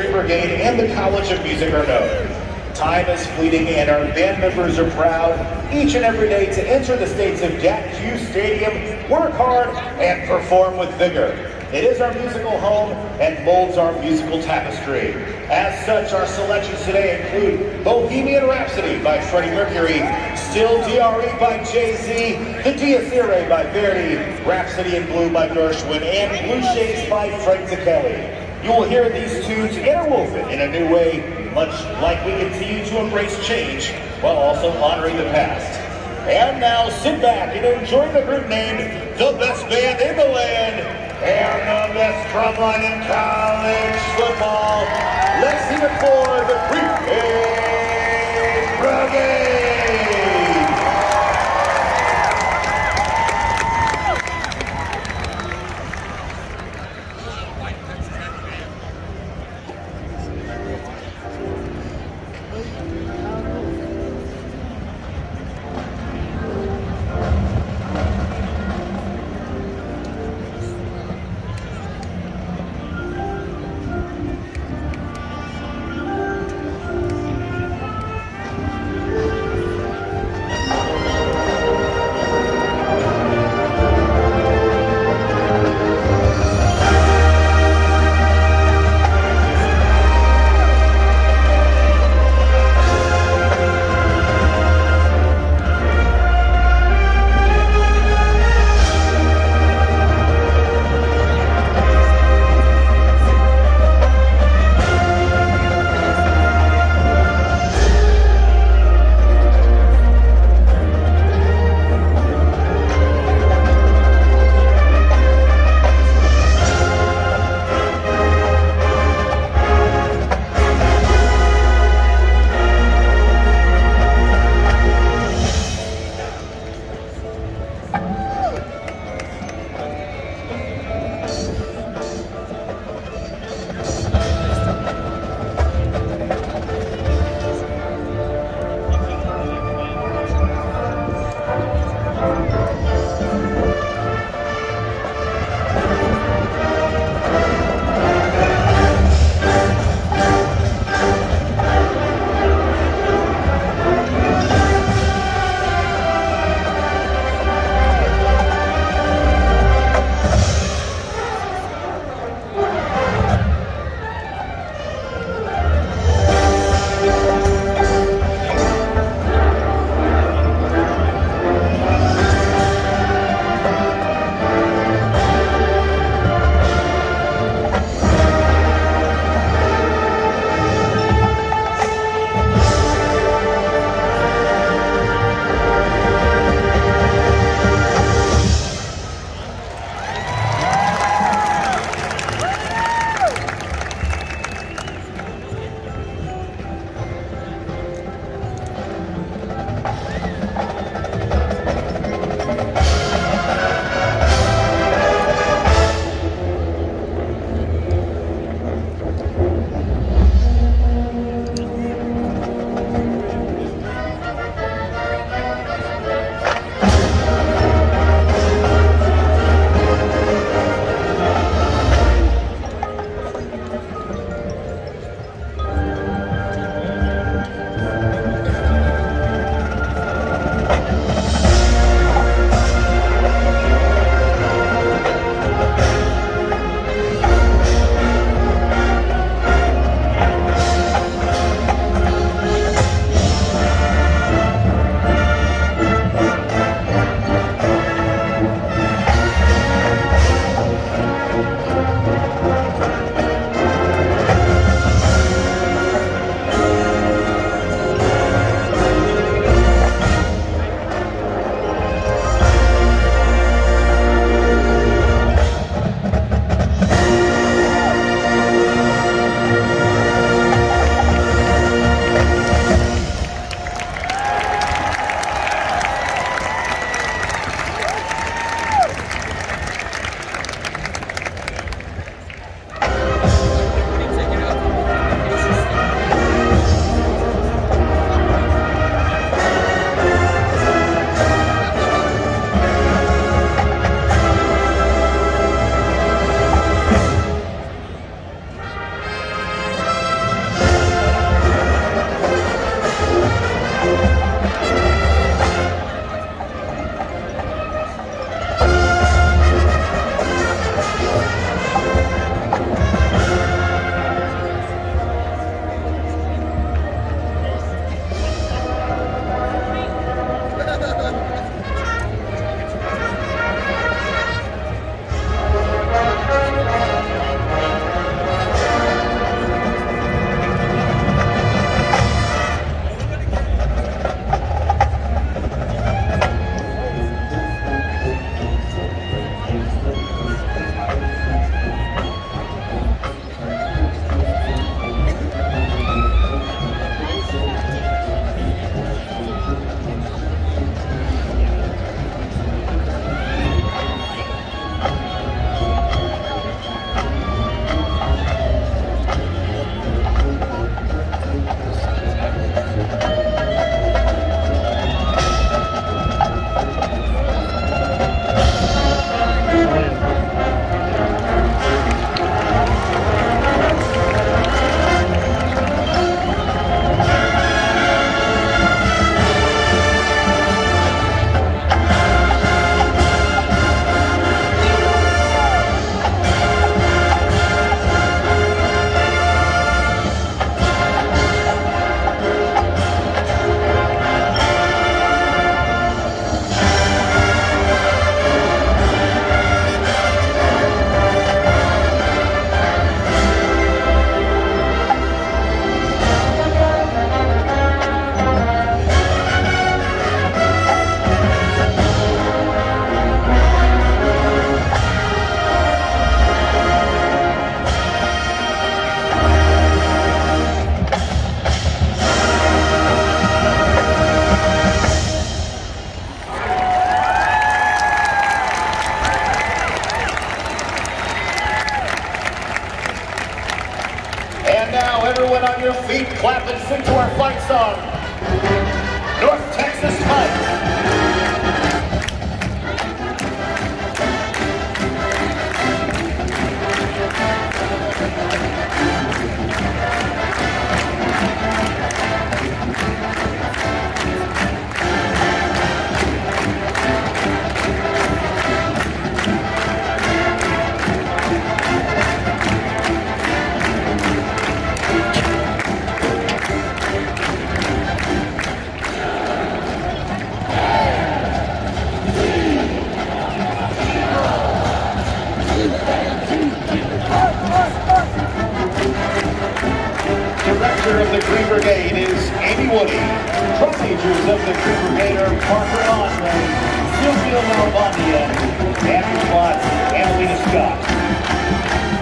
Brigade and the College of Music are known. Time is fleeting and our band members are proud each and every day to enter the states of Jack Hughes Stadium, work hard, and perform with vigor. It is our musical home and molds our musical tapestry. As such, our selections today include Bohemian Rhapsody by Freddie Mercury, Still DRE by Jay-Z, The Dies by Verdi, Rhapsody in Blue by Gershwin, and Blue Shades by Frank Ticheli. You will hear these tunes interwoven in a new way, much like we continue to embrace change while also honoring the past. And now sit back and enjoy the group named the best band in the land and the best drumline in college football. Let's hear it for the Pre-Game everyone on your feet, clap and sing to our fight song. Director of the Green Brigade is Amy Woody. Drum majors of the Green Brigade are Parker Andre, Silvio Malvandia, Andrew Watts, and Alina Scott.